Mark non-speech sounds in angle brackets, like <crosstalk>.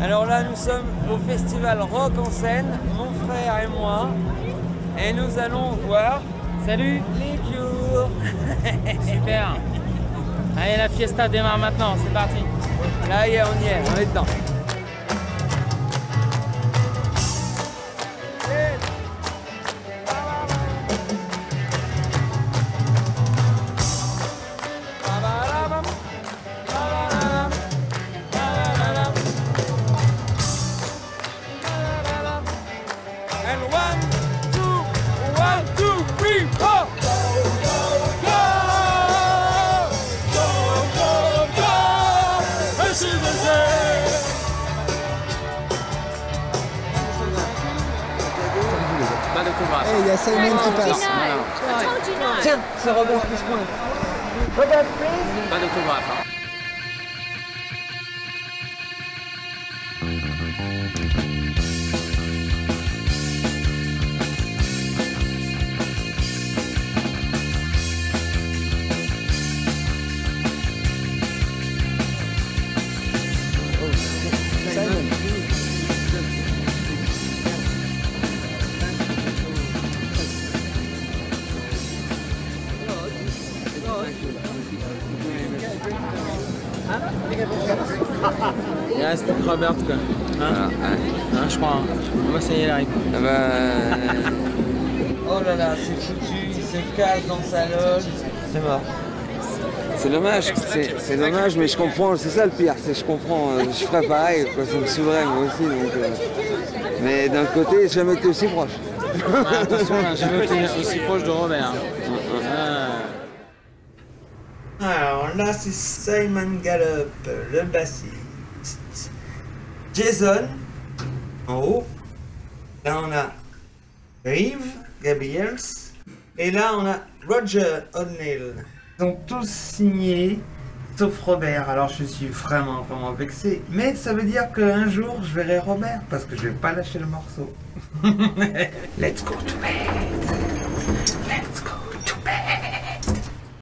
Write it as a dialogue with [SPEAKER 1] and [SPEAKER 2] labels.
[SPEAKER 1] Alors là, nous sommes au festival Rock en scène, mon frère et moi, et nous allons voir
[SPEAKER 2] Salut
[SPEAKER 1] les Cure. <laughs>
[SPEAKER 2] Super Allez, la fiesta démarre maintenant, c'est parti
[SPEAKER 1] Là, on y est, on est dedans. And one, two, one, two, three, four. Go, go, go, go, go, go. This is the day.
[SPEAKER 2] Pas d'autographe.
[SPEAKER 3] Eh, il y a Simon qui passe.
[SPEAKER 1] Tiens, c'est Robert Piscoin.
[SPEAKER 2] Pas d'autographe. hein. Il reste plus que Robert, quoi. Hein, Hein, je crois. hein. Moi, ça y est, il arrive.
[SPEAKER 4] Ah bah,
[SPEAKER 1] Oh là là, c'est foutu, il se cache dans sa loge. C'est mort.
[SPEAKER 4] c'est dommage, c'est dommage, mais je comprends, c'est ça le pire, c'est je comprends, euh, je ferais pareil, quoi, ça me saoulerait moi aussi. Donc, euh, mais d'un côté, j'ai jamais été aussi proche.
[SPEAKER 2] Ah, attention, j'ai jamais été aussi proche de Robert. Ah.
[SPEAKER 1] Là, c'est Simon Gallup, le bassiste. Jason, en haut. Là, on a Reeve Gabriels. Et là, on a Roger O'Neill. Sont tous signés, sauf Robert. Alors, je suis vraiment, vraiment vexé. Mais ça veut dire qu'un jour, je verrai Robert, parce que je vais pas lâcher le morceau. <laughs> Let's go to bed. Let's go to bed.